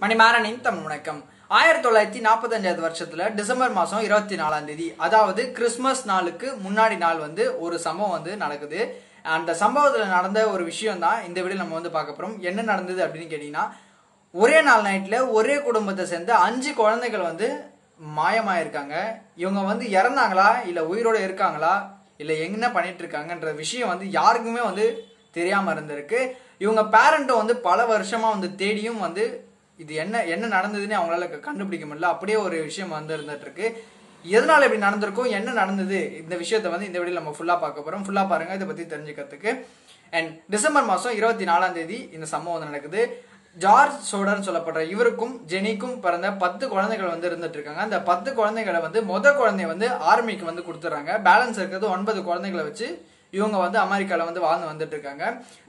மணிமாறனின் தமிழ் வணக்கம். ஆயிரத்தி தொள்ளாயிரத்தி நாற்பத்தஞ்சாவது வருஷத்துல டிசம்பர் மாசம் இருபத்தி நாலாம் தேதி அதாவது கிறிஸ்மஸ் நாளுக்கு முன்னாடி நாள் வந்து ஒரு சம்பவம் வந்து நடக்குது. அந்த சம்பவத்துல நடந்த ஒரு விஷயம் தான் இந்த வீடியோ நம்ம வந்து பார்க்க போறோம். என்ன நடந்தது அப்படின்னு கேட்டீங்கன்னா ஒரே நாள் நைட்ல ஒரே குடும்பத்தை சேர்ந்த அஞ்சு குழந்தைகள் வந்து மாயமாயிருக்காங்க. இவங்க வந்து இறந்தாங்களா? இல்ல உயிரோட இருக்காங்களா? இல்ல என்ன பண்ணிட்டு இருக்காங்கன்ற விஷயம் வந்து யாருக்குமே வந்து தெரியாம இருந்திருக்கு. இவங்க பேரண்ட்டும் வந்து பல வருஷமா வந்து தேடியும் வந்து இது என்ன என்ன நடந்ததுன்னு அவங்களால கண்டுபிடிக்க முடியல. அப்படியே ஒரு விஷயம் வந்து இருந்துட்டு இருக்கு எதனால இப்படி நடந்திருக்கும் என்ன நடந்தது இந்த விஷயத்த வந்து இந்த வீடியோ நம்ம ஃபுல்லா பார்க்க போறோம். ஃபுல்லா பாருங்க இதை பத்தி தெரிஞ்சுக்கிறதுக்கு. அண்ட் டிசம்பர் மாசம் இருபத்தி நாலாம் தேதி இந்த சம்பவம் வந்து நடக்குது. ஜார்ஜ் சோடர்னு சொல்லப்படுற இவருக்கும் ஜெனிக்கும் பிறந்த பத்து குழந்தைகள் வந்து இருந்துட்டு இருக்காங்க அந்த பத்து குழந்தைகளை வந்து முத குழந்தைய வந்து ஆர்மிக்கு வந்து கொடுத்துறாங்க. பேலன்ஸ் இருக்கிறது ஒன்பது குழந்தைகளை வச்சு இவங்க வந்து அமெரிக்காவில் வந்து வாழ்ந்து வந்துட்டு இருக்காங்க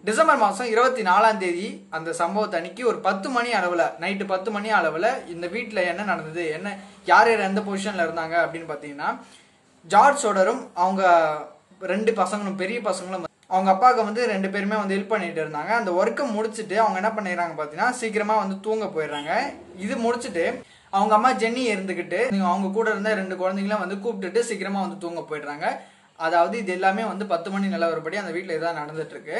டிசம்பர் மாதம் இருபத்தி நாலாம் தேதி அந்த சம்பவத்தை அன்னைக்கு ஒரு பத்து மணி அளவில் நைட்டு பத்து மணி அளவில் இந்த வீட்டில் என்ன நடந்தது என்ன யார் யார் எந்த பொசிஷனில் இருந்தாங்க அப்படின்னு பார்த்தீங்கன்னா ஜார்ஜ் சோடரும் அவங்க ரெண்டு பசங்களும் பெரிய பசங்களும் அவங்க அப்பாவுக்கு வந்து ரெண்டு பேருமே வந்து ஹெல்ப் பண்ணிட்டு இருந்தாங்க. அந்த ஒர்க்கை முடிச்சுட்டு அவங்க என்ன பண்ணிடுறாங்க பார்த்தீங்கன்னா சீக்கிரமாக வந்து தூங்க போயிடுறாங்க. இது முடிச்சுட்டு அவங்க அம்மா ஜென்னி இருந்துக்கிட்டு அவங்க கூட இருந்த ரெண்டு குழந்தைங்களாம் வந்து கூப்பிட்டுட்டு சீக்கிரமாக வந்து தூங்க போயிடுறாங்க. அதாவது இது எல்லாமே வந்து பத்து மணி நிலவரப்படி அந்த வீட்டில் இதான் நடந்துட்டு இருக்கு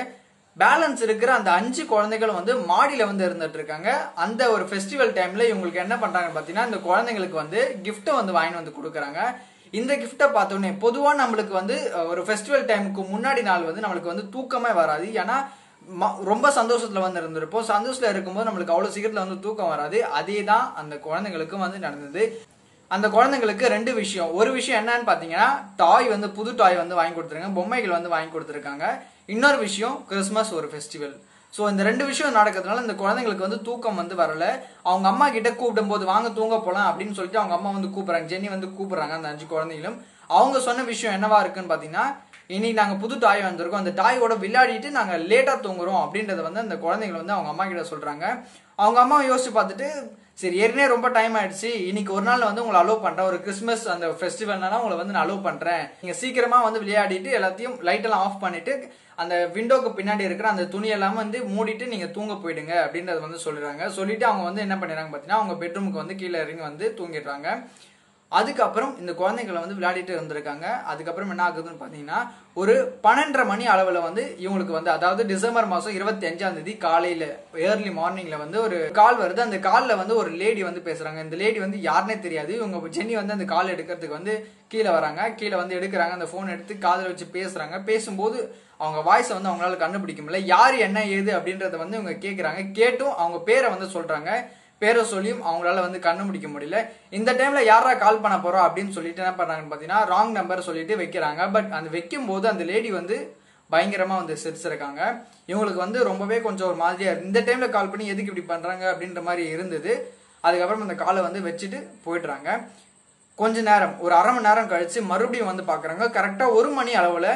பேலன்ஸ் இருக்கிற அந்த அஞ்சு குழந்தைகள் வந்து மாடியில வந்து இருந்துட்டு இருக்காங்க அந்த ஒரு ஃபெஸ்டிவல் டைம்ல இவங்களுக்கு என்ன பண்றாங்கன்னு பார்த்தீங்கன்னா இந்த குழந்தைங்களுக்கு வந்து கிஃப்ட்டை வந்து வாங்கிட்டு வந்து கொடுக்குறாங்க. இந்த கிஃப்ட்டை பார்த்தோன்னே பொதுவாக நம்மளுக்கு வந்து ஒரு ஃபெஸ்டிவல் டைமுக்கு முன்னாடி நாள் வந்து நம்மளுக்கு வந்து தூக்கமே வராது. ஏன்னா ம- ரொம்ப சந்தோஷத்தில் வந்து இருந்திருப்போம். சந்தோஷத்தில் இருக்கும்போது நம்மளுக்கு அவ்வளோ சீக்கிரத்தில் வந்து தூக்கம் வராது. அதே தான் அந்த குழந்தைங்களுக்கும் வந்து நடந்தது. அந்த குழந்தைங்களுக்கு ரெண்டு விஷயம். ஒரு விஷயம் என்னன்னு பார்த்தீங்கன்னா டாய் வந்து புது டாய் வந்து வாங்கி கொடுத்துருங்க பொம்மைகள் வந்து வாங்கி கொடுத்துருக்காங்க. இன்னொரு விஷயம் கிறிஸ்மஸ் ஒரு ஃபெஸ்டிவல் ஸோ இந்த ரெண்டு விஷயம் நடக்கிறதுனால இந்த குழந்தைங்களுக்கு வந்து தூக்கம் வந்து வரல. அவங்க அம்மா கிட்ட கூப்பிடும் போது வாங்க தூங்க போகலாம் அப்படின்னு சொல்லிட்டு அவங்க அம்மா வந்து கூப்பிட்றாங்க. ஜென்னி வந்து கூப்பிட்றாங்க அந்த அஞ்சு குழந்தைகளும். அவங்க சொன்ன விஷயம் என்னவா இருக்குன்னு பார்த்தீங்கன்னா இன்னைக்கு நாங்கள் புது டாய் வந்திருக்கோம். அந்த டாயோட விளையாடிட்டு நாங்கள் லேட்டாக தூங்குறோம் அப்படின்றத வந்து அந்த குழந்தைங்களை வந்து அவங்க அம்மா கிட்ட சொல்கிறாங்க அவங்க அம்மா யோசிச்சு பார்த்துட்டு சரி ஏற்கனவே ரொம்ப டைம் ஆயிடுச்சு. இன்னைக்கு ஒரு நாள் வந்து உங்களை அலோவ் பண்றேன். ஒரு கிறிஸ்மஸ் அந்த ஃபெஸ்டிவல்னால உங்களை வந்து நான் அலோவ் பண்றேன். நீங்க சீக்கிரமா வந்து விளையாடிட்டு எல்லாத்தையும் லைட் எல்லாம் ஆஃப் பண்ணிட்டு அந்த விண்டோக்கு பின்னாடி இருக்கிற அந்த துணி எல்லாம் வந்து மூடிட்டு நீங்க தூங்க போயிடுங்க அப்படின்றத வந்து சொல்லிடுறாங்க. சொல்லிட்டு அவங்க வந்து என்ன பண்ணிடுறாங்க பாத்தீங்கன்னா அவங்க பெட்ரூமுக்கு வந்து கீழே இறங்கி வந்து தூங்கிடுறாங்க. அதுக்கப்புறம் இந்த குழந்தைங்களை வந்து விளையாடிட்டு இருந்திருக்காங்க. அதுக்கப்புறம் என்ன ஆகுதுன்னு பார்த்தீங்கன்னா ஒரு பன்னெண்டரை மணி அளவில் வந்து இவங்களுக்கு வந்து அதாவது டிசம்பர் மாதம் இருபத்தி அஞ்சாம் தேதி காலையில் ஏர்லி மார்னிங்கில் வந்து ஒரு கால் வருது. அந்த காலில் வந்து ஒரு லேடி வந்து பேசுகிறாங்க இந்த லேடி வந்து யாருனே தெரியாது. இவங்க ஜென்னி வந்து அந்த கால் எடுக்கிறதுக்கு வந்து கீழே வராங்க. கீழே வந்து எடுக்கிறாங்க. அந்த ஃபோன் எடுத்து காதில் வச்சு பேசுகிறாங்க பேசும்போது அவங்க வாய்ஸை வந்து அவங்களால கண்டுபிடிக்க முடியல. யார் என்ன ஏது அப்படின்றத வந்து இவங்க கேட்குறாங்க கேட்டும் அவங்க பேரை வந்து சொல்கிறாங்க பேரை சொல்லியும் அவங்களால வந்து கண்டுபிடிக்க முடியல. இந்த டைம்ல யாரா கால் பண்ண போறோம் அப்படின்னு சொல்லிட்டு என்ன பண்றாங்கன்னு பாத்தீங்கன்னா ராங் நம்பர் சொல்லிட்டு வைக்கிறாங்க. பட் அந்த வைக்கும் போது அந்த லேடி வந்து பயங்கரமா வந்து சிரிச்சிருக்காங்க. இவங்களுக்கு வந்து ரொம்பவே கொஞ்சம் ஒரு மாதிரியா இந்த டைம்ல கால் பண்ணி எதுக்கு இப்படி பண்றாங்க அப்படின்ற மாதிரி இருந்தது. அதுக்கப்புறம் அந்த காலை வந்து வச்சுட்டு போயிடுறாங்க. கொஞ்ச நேரம் ஒரு அரை மணி நேரம் கழிச்சு மறுபடியும் வந்து பாக்குறாங்க. கரெக்டா ஒரு மணி அளவுல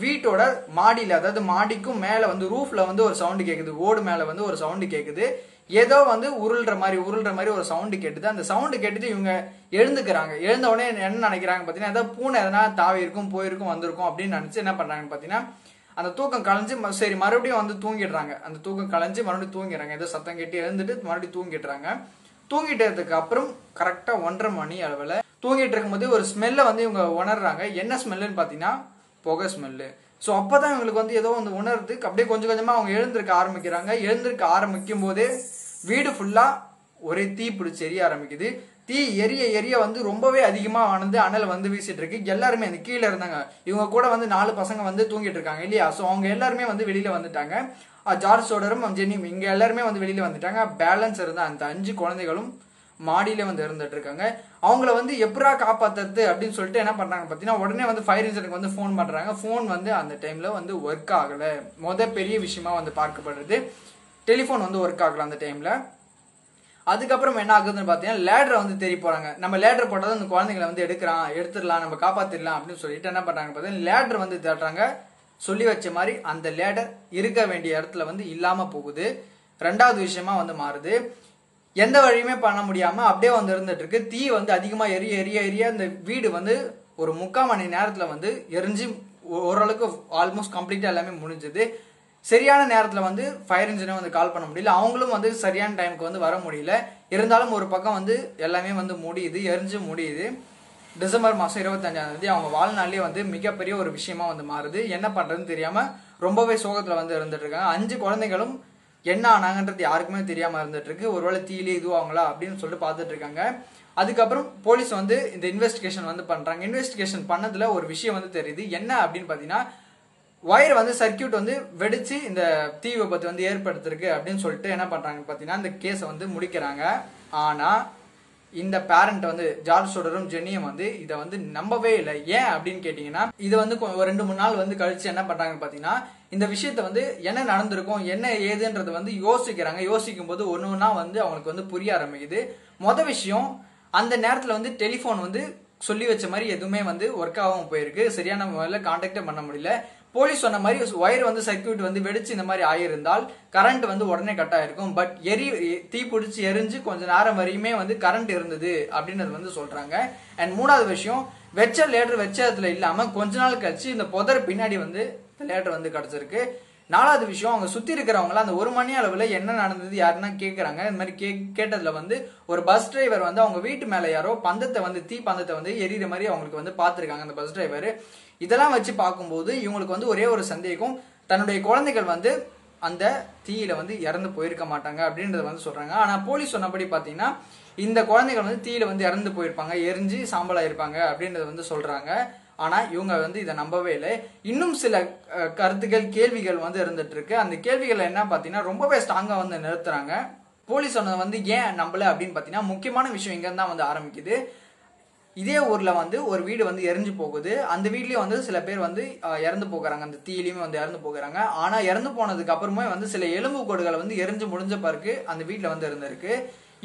வீட்டோட மாடியில அதாவது மாடிக்கும் மேல வந்து ரூஃப்ல வந்து ஒரு சவுண்டு கேக்குது. ஓடு மேல வந்து ஒரு சவுண்டு கேக்குது. ஏதோ வந்து உருள்ற மாதிரி உருள்ற மாதிரி ஒரு சவுண்டு கேட்டுது. அந்த சவுண்டு கேட்டுட்டு இவங்க எழுந்துக்கிறாங்க. எழுந்த உடனே என்ன நினைக்கிறாங்க பார்த்தீங்கன்னா ஏதோ பூனை எதனா தாவி இருக்கும் போயிருக்கும் வந்திருக்கும் அப்படின்னு நினச்சி என்ன பண்ணுறாங்கன்னு பார்த்தீங்கன்னா அந்த தூக்கம் கலைஞ்சு ம- சரி மறுபடியும் வந்து தூங்கிடுறாங்க. அந்த தூக்கம் கலைஞ்சு மறுபடியும் தூங்கிடுறாங்க. ஏதோ சத்தம் கேட்டு எழுந்துட்டு மறுபடியும் தூங்கிடுறாங்க. தூங்கிட்டதுக்கு அப்புறம் கரெக்டாக ஒன்றரை மணி அளவில் தூங்கிட்டு இருக்கும்போது ஒரு ஸ்மெல்ல வந்து இவங்க உணர்றாங்க. என்ன ஸ்மெல்லுன்னு பார்த்தீங்கன்னா புகை ஸ்மெல்லு ஸோ அப்போ தான் இவங்களுக்கு வந்து ஏதோ வந்து உணர்றதுக்கு அப்படியே கொஞ்சம் கொஞ்சமாக அவங்க எழுந்திருக்க ஆரம்பிக்கிறாங்க. எழுந்திருக்க ஆரம்பிக்கும் போதே வீடு ஃபுல்லாக ஒரே தீ பிடிச்சி எரிய ஆரம்பிக்குது. தீ எரிய எரிய வந்து ரொம்பவே அதிகமாக வந்து அனல் வந்து வீசிட்டு இருக்கு எல்லாருமே அந்த கீழே இருந்தாங்க. இவங்க கூட வந்து நாலு பசங்க வந்து தூங்கிட்டு இருக்காங்க இல்லையா? ஸோ அவங்க எல்லாருமே வந்து வெளியில வந்துட்டாங்க. ஜார்ஜ் சோடரும் ஜெனியும் இங்க எல்லாருமே வந்து வெளியில வந்துட்டாங்க. பேலன்ஸ் இருந்த அந்த அஞ்சு குழந்தைகளும் மாடியில வந்து இருந்துட்டு இருக்காங்க அவங்கள வந்து எப்படா காப்பாத்துறது அப்படின்னு சொல்லிட்டு என்ன பண்றாங்க பாத்தீங்கன்னா உடனே வந்து ஃபயர் இன்ஜினுக்கு வந்து ஃபோன் பண்றாங்க. ஃபோன் வந்து அந்த டைம்ல வந்து ஒர்க் ஆகல. மொத பெரிய விஷயமா வந்து பார்க்கப்படுறது. டெலிஃபோன் வந்து ஒர்க் ஆகல அந்த டைம்ல அதுக்கப்புறம் என்ன ஆகுதுன்னு பார்த்தீங்கன்னா லேடரை வந்து தேடி போறாங்க. நம்ம லேடர் போட்டால் அந்த குழந்தைங்களை வந்து எடுக்கிறான் எடுத்துடலாம் நம்ம காப்பாத்திடலாம் அப்படின்னு சொல்லிட்டு என்ன பண்றாங்க பார்த்தீங்கன்னா லேடர் வந்து தேடுறாங்க. சொல்லி வச்ச மாதிரி அந்த லேடர் இருக்க வேண்டிய இடத்துல வந்து இல்லாம போகுது. ரெண்டாவது விஷயமா வந்து மாறுது. எந்த வழியுமே பண்ண முடியாம அப்படியே வந்து இருந்துட்டு இருக்கு. தீ வந்து அதிகமா எரிய எரிய எரிய அந்த வீடு வந்து ஒரு முக்கால் மணி நேரத்துல வந்து எரிஞ்சு ஓரளவுக்கு ஆல்மோஸ்ட் கம்ப்ளீட்டா எல்லாமே முடிஞ்சது. சரியான நேரத்தில் வந்து ஃபயர் இன்ஜினை வந்து கால் பண்ண முடியல. அவங்களும் வந்து சரியான டைமுக்கு வந்து வர முடியல. இருந்தாலும் ஒரு பக்கம் வந்து எல்லாமே வந்து முடியுது எரிஞ்சு முடியுது. டிசம்பர் மாதம் இருபத்தஞ்சாம் தேதி அவங்க வாழ்நாள்லேயே வந்து மிகப்பெரிய ஒரு விஷயமா வந்து மாறுது. என்ன பண்ணுறதுன்னு தெரியாமல் ரொம்பவே சோகத்தில் வந்து இருந்துட்டு இருக்காங்க. அஞ்சு குழந்தைகளும் என்ன ஆனாங்கன்றது யாருக்குமே தெரியாமல் இருந்துட்டு இருக்கு. ஒருவேளை தீயிலே இதுவாங்களா அப்படின்னு சொல்லிட்டு பார்த்துட்டு இருக்காங்க. அதுக்கப்புறம் போலீஸ் வந்து இந்த இன்வெஸ்டிகேஷன் வந்து பண்ணுறாங்க இன்வெஸ்டிகேஷன் பண்ணதில் ஒரு விஷயம் வந்து தெரியுது. என்ன அப்படின்னு பார்த்தீங்கன்னா ஒயர் வந்து சர்க்கியூட் வந்து வெடிச்சு இந்த தீ விபத்து வந்து ஏற்படுத்திருக்கு அப்படின்னு சொல்லிட்டு என்ன பண்றாங்க பாத்தீங்கன்னா இந்த கேஸை வந்து முடிக்கிறாங்க. ஆனா இந்த பேரண்ட் வந்து ஜார்ஜ் சோடரும் ஜென்னியும் வந்து இதை வந்து நம்பவே இல்லை. ஏன் அப்படின்னு கேட்டீங்கன்னா இது வந்து கொ- ஒரு ரெண்டு மூணு நாள் வந்து கழிச்சு என்ன பண்றாங்க பாத்தீங்கன்னா இந்த விஷயத்த வந்து என்ன நடந்திருக்கும் என்ன ஏதுன்றது வந்து யோசிக்கிறாங்க. யோசிக்கும் போது ஒன்று ஒன்றா வந்து அவங்களுக்கு வந்து புரிய ஆரம்பிக்குது. மொத விஷயம் அந்த நேரத்துல வந்து டெலிஃபோன் வந்து சொல்லி வச்ச மாதிரி எதுவுமே வந்து ஒர்க் ஆகாம போயிருக்கு. சரியான முறையில் கான்டாக்டே பண்ண முடியல. போலீஸ் சொன்ன மாதிரி ஒயர் வந்து சர்க்கியூட் வந்து வெடிச்சு இந்த மாதிரி ஆயிருந்தால் கரண்ட் வந்து உடனே கட் ஆயிருக்கும். பட் எரி தீ பிடிச்சி எரிஞ்சு கொஞ்ச நேரம் வரையுமே வந்து கரண்ட் இருந்தது அப்படின்றது வந்து சொல்றாங்க. அண்ட் மூணாவது விஷயம் வெச்ச லேட்டர் வெச்ச இடத்துல இல்லாம கொஞ்ச நாள் கழிச்சு இந்த புதர் பின்னாடி வந்து இந்த லேட்டர் வந்து கிடைச்சிருக்கு. நாலாவது விஷயம் அவங்க சுத்தி இருக்கிறவங்கள அந்த ஒரு மணி அளவுல என்ன நடந்தது யாருன்னா கேட்கறாங்க இந்த மாதிரி கே கேட்டதுல வந்து ஒரு பஸ் டிரைவர் வந்து அவங்க வீட்டு மேல யாரோ பந்தத்தை வந்து தீ பந்தத்தை வந்து எரியற மாதிரி அவங்களுக்கு வந்து பாத்துருக்காங்க அந்த பஸ் டிரைவர் இதெல்லாம் வச்சு பார்க்கும்போது இவங்களுக்கு வந்து ஒரே ஒரு சந்தேகம் தன்னுடைய குழந்தைகள் வந்து அந்த தீயில வந்து இறந்து போயிருக்க மாட்டாங்க அப்படின்றத வந்து சொல்றாங்க. ஆனா போலீஸ் சொன்னபடி பாத்தீங்கன்னா இந்த குழந்தைகள் வந்து தீயில வந்து இறந்து போயிருப்பாங்க எரிஞ்சு சாம்பலா இருப்பாங்க அப்படின்றத வந்து சொல்றாங்க. ஆனா இவங்க வந்து இதை நம்பவே இல்லை. இன்னும் சில கருத்துக்கள் கேள்விகள் வந்து இருந்துட்டு இருக்கு. அந்த கேள்விகள் என்ன பாத்தீங்கன்னா ரொம்பவே ஸ்ட்ராங்கா வந்து நிறுத்துறாங்க. போலீஸ் சொன்னது வந்து ஏன் நம்பல அப்படின்னு பாத்தீங்கன்னா முக்கியமான விஷயம் இங்க தான் வந்து ஆரம்பிக்குது. இதே ஊரில் வந்து ஒரு வீடு வந்து எரிஞ்சு போகுது. அந்த வீட்லேயும் வந்து சில பேர் வந்து இறந்து போகிறாங்க. அந்த தீயிலையுமே வந்து இறந்து போகிறாங்க. ஆனால் இறந்து போனதுக்கு அப்புறமே வந்து சில எலும்பு கோடுகள் வந்து எரிஞ்சு முடிஞ்ச பிறகு அந்த வீட்டில் வந்து இருந்திருக்கு.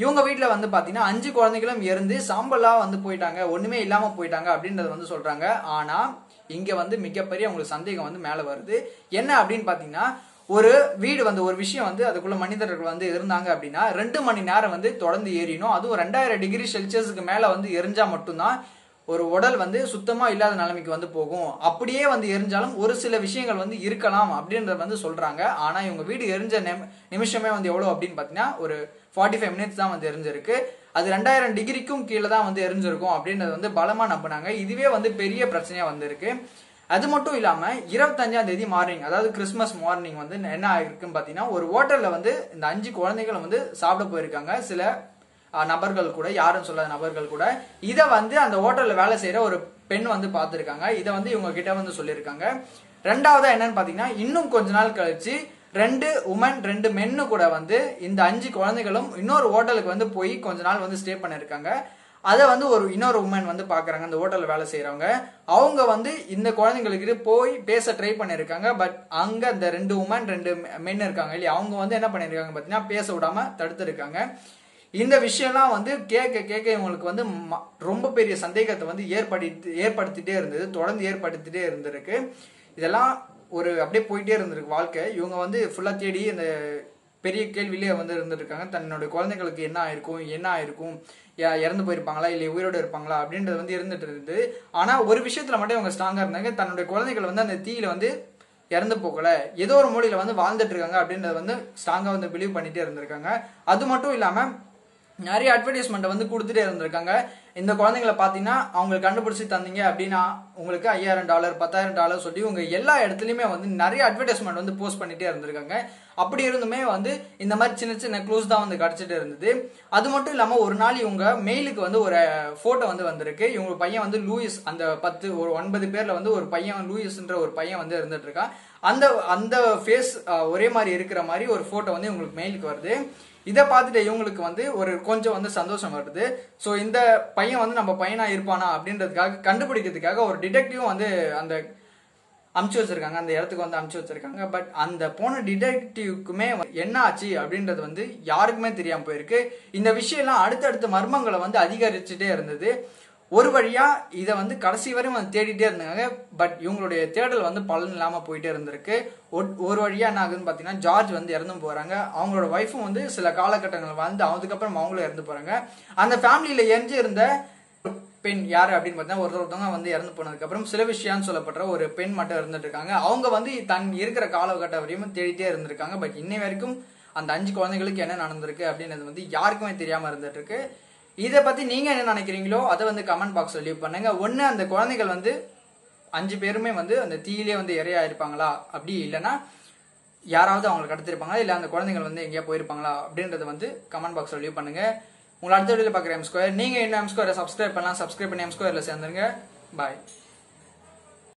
இவங்க வீட்டில் வந்து பார்த்தீங்கன்னா அஞ்சு குழந்தைகளும் இறந்து சாம்பலாக வந்து போயிட்டாங்க. ஒன்றுமே இல்லாமல் போயிட்டாங்க அப்படின்றத வந்து சொல்கிறாங்க ஆனால் இங்கே வந்து மிகப்பெரிய அவங்களுக்கு சந்தேகம் வந்து மேலே வருது. என்ன அப்படின்னு பார்த்தீங்கன்னா ஒரு வீடு வந்து ஒரு விஷயம் வந்து அதுக்குள்ள மனிதர்கள் வந்து இருந்தாங்க அப்படின்னா ரெண்டு மணி நேரம் வந்து தொடர்ந்து ஏறினோம் அதுவும் ரெண்டாயிரம் டிகிரி செல்சியஸுக்கு மேல வந்து எரிஞ்சா மட்டும்தான் ஒரு உடல் வந்து சுத்தமா இல்லாத நிலைமைக்கு வந்து போகும். அப்படியே வந்து எரிஞ்சாலும் ஒரு சில விஷயங்கள் வந்து இருக்கலாம் அப்படின்றத வந்து சொல்றாங்க. ஆனா இவங்க வீடு எரிஞ்ச நிமிஷமே வந்து எவ்வளவு அப்படின்னு பாத்தீங்கன்னா ஒரு ஃபார்ட்டி ஃபைவ் மினிட்ஸ் தான் வந்து எரிஞ்சிருக்கு. அது ரெண்டாயிரம் டிகிரிக்கும் கீழே தான் வந்து எரிஞ்சிருக்கும் அப்படின்றத வந்து பலமா நம்பினாங்க. இதுவே வந்து பெரிய பிரச்சனையா வந்திருக்கு. அது மட்டும் இல்லாமல் இருபத்தஞ்சாம் தேதி மார்னிங் அதாவது கிறிஸ்மஸ் மார்னிங் வந்து என்ன ஆயிருக்குன்னு பார்த்தீங்கன்னா ஒரு ஹோட்டலில் வந்து இந்த அஞ்சு குழந்தைகள் வந்து சாப்பிட போயிருக்காங்க. சில நபர்கள் கூட யாரும் சொல்லாத நபர்கள் கூட. இதை வந்து அந்த ஹோட்டலில் வேலை செய்கிற ஒரு பெண் வந்து பார்த்துருக்காங்க இதை வந்து இவங்க கிட்ட வந்து சொல்லியிருக்காங்க. ரெண்டாவதாக என்னன்னு பார்த்தீங்கன்னா இன்னும் கொஞ்ச நாள் கழிச்சு ரெண்டு உமன் ரெண்டு மென்னு கூட வந்து இந்த அஞ்சு குழந்தைகளும் இன்னொரு ஹோட்டலுக்கு வந்து போய் கொஞ்ச நாள் வந்து ஸ்டே பண்ணியிருக்காங்க. அதை வந்து ஒரு இன்னொரு உமன் வந்து பாக்குறாங்க அந்த ஹோட்டல்ல வேலை செய்யறவங்க அவங்க வந்து இந்த குழந்தைங்களுக்கு போய் பேச ட்ரை பண்ணிருக்காங்க பட் அங்க அந்த ரெண்டு உமன் ரெண்டு மென் இருக்காங்க இல்லையா? அவங்க வந்து என்ன பண்ணிருக்காங்க பாத்தீங்கன்னா பேச விடாம தடுத்திருக்காங்க. இந்த விஷயம்லாம் வந்து கேட்க கேட்க இவங்களுக்கு வந்து ம- ரொம்ப பெரிய சந்தேகத்தை வந்து ஏற்படுத்தி ஏற்படுத்திட்டே இருந்தது தொடர்ந்து ஏற்படுத்திட்டே இருந்திருக்கு. இதெல்லாம் ஒரு அப்படியே போயிட்டே இருந்திருக்கு வாழ்க்கை. இவங்க வந்து ஃபுல்லாக தேடி இந்த பெரிய கேள்வியிலே வந்து இருந்திருக்காங்க தன்னோட குழந்தைங்களுக்கு என்ன ஆயிருக்கும் என்ன ஆயிருக்கும் இறந்து போயிருப்பாங்களா இல்லை உயிரோடு இருப்பாங்களா அப்படின்றது வந்து இருந்துட்டு இருந்தது. ஆனால் ஒரு விஷயத்தில் மட்டும் அவங்க ஸ்ட்ராங்காக இருந்தாங்க. தன்னுடைய குழந்தைகள் வந்து அந்த தீயில வந்து இறந்து போகல. ஏதோ ஒரு மொழியில் வந்து வாழ்ந்துட்டு இருக்காங்க அப்படின்றத வந்து ஸ்ட்ராங்காக வந்து பிலீவ் பண்ணிட்டே இருந்திருக்காங்க. அது மட்டும் இல்லாமல் நிறைய அட்வர்டைஸ்மெண்ட் வந்து கொடுத்துட்டே இருந்திருக்காங்க. இந்த குழந்தைங்களை பார்த்தீங்கன்னா அவங்களுக்கு கண்டுபிடிச்சி தந்தீங்க அப்படின்னா உங்களுக்கு ஐயாயிரம் டாலர் பத்தாயிரம் டாலர் சொல்லி உங்கள் எல்லா இடத்துலையுமே வந்து நிறைய அட்வர்டைஸ்மெண்ட் வந்து போஸ்ட் பண்ணிகிட்டே இருந்திருக்காங்க. அப்படி இருந்துமே வந்து இந்த மாதிரி சின்ன சின்ன க்ளூஸ் தான் வந்து கிடச்சிட்டு இருந்தது. அது மட்டும் இல்லாமல் ஒரு நாள் இவங்க மெயிலுக்கு வந்து ஒரு ஃபோட்டோ வந்து வந்திருக்கு. இவங்க பையன் வந்து லூயிஸ் அந்த பத்து ஒரு ஒன்பது பேரில் வந்து ஒரு பையன் லூயிஸ்ன்ற ஒரு பையன் வந்து இருந்துட்டு இருக்கான். அந்த அந்த ஃபேஸ் ஒரே மாதிரி இருக்கிற மாதிரி ஒரு ஃபோட்டோ வந்து இவங்களுக்கு மெயிலுக்கு வருது. இதை பார்த்துட்டு இவங்களுக்கு வந்து ஒரு கொஞ்சம் வந்து சந்தோஷம் வருது. ஸோ இந்த பையன் வந்து நம்ம பையனா இருப்பானா அப்படின்றதுக்காக கண்டுபிடிக்கிறதுக்காக ஒரு டிடெக்டிவும் வந்து அந்த அமுச்சு வச்சிருக்காங்க. அந்த இடத்துக்கு வந்து அமுச்சு வச்சிருக்காங்க. பட் அந்த போன டிடெக்டிவ்க்குமே என்ன ஆச்சு அப்படின்றது வந்து யாருக்குமே தெரியாமல் போயிருக்கு. இந்த விஷயம்லாம் அடுத்தடுத்த மர்மங்களை வந்து அதிகரிச்சுட்டே இருந்தது. ஒரு வழியாக இதை வந்து கடைசி வரையும் வந்து தேடிட்டே இருந்தாங்க. பட் இவங்களுடைய தேடல் வந்து பலன் இல்லாமல் போயிட்டே இருந்திருக்கு. ஒரு- ஒரு என்ன ஆகுதுன்னு பார்த்தீங்கன்னா ஜார்ஜ் வந்து இறந்தும் போகிறாங்க அவங்களோட ஒய்ஃபும் வந்து சில காலகட்டங்கள் வந்து அதுக்கப்புறம் அவங்களும் இறந்து போகிறாங்க அந்த ஃபேமிலியில் எரிஞ்சு இருந்த பெண் யார் அப்படின்னு பார்த்தீங்கன்னா ஒருத்தர் ஒருத்தவங்க வந்து இறந்து போனதுக்கப்புறம் சில விஷயம்னு சொல்லப்படுற ஒரு பெண் மட்டும் இருந்துட்டு இருக்காங்க. அவங்க வந்து தன் இருக்கிற காலகட்டம் வரையும் தேடிட்டே இருந்திருக்காங்க. பட் இன்னை வரைக்கும் அந்த அஞ்சு குழந்தைகளுக்கு என்ன நடந்திருக்கு அப்படின்றது வந்து யாருக்குமே தெரியாமல் இருந்துட்டு இருக்கு. இதை பத்தி நீங்க என்ன நினைக்கிறீங்களோ அதை வந்து கமெண்ட் பாக்ஸ் லீவ் பண்ணுங்க. ஒன்று அந்த குழந்தைகள் வந்து அஞ்சு பேருமே வந்து அந்த தீயிலே வந்து இரையா இருப்பாங்களா அப்படி இல்லைன்னா யாராவது அவங்களுக்கு கடத்திருப்பாங்களா இல்லை அந்த குழந்தைகள் வந்து எங்கேயா போயிருப்பாங்களா? அப்படின்றத வந்து கமெண்ட் பாக்ஸ் லீவ் பண்ணுங்க. உங்களை அடுத்த வீடியோவில் பார்க்குற எம் ஸ்கொயர் நீங்கள் என்ன எம் ஸ்கொயரை சப்ஸ்கிரைப் பண்ணலாம் சப்ஸ்கிரைப் பண்ணி எம் ஸ்கொயரில் சேர்ந்துருங்க. பாய்